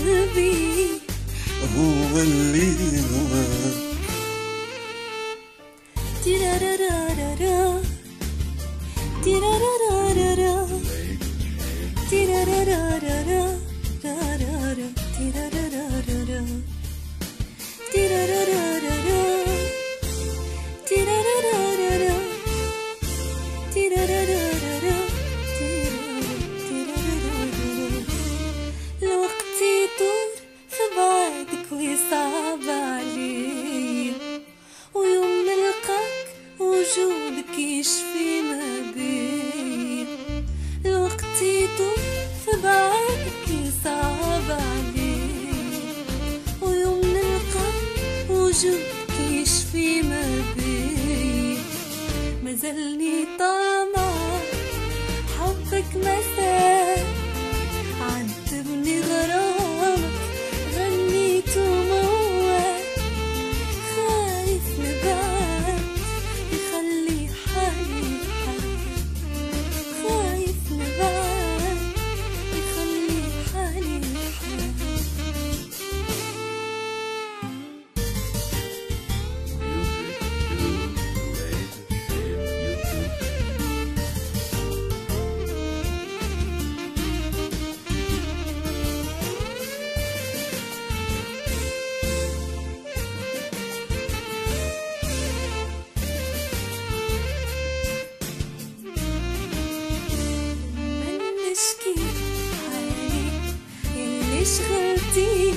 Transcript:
Who will leave Unbelievable وجودك يشفي ما بيه الوقت يدور في بعدك يصعب عليه ويوم نلقاك وجودك يشفي ما بيه مازلني طامع حبك مساء شغلتي